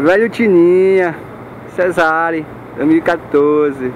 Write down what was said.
Velho Tininha, Cesare, 2014.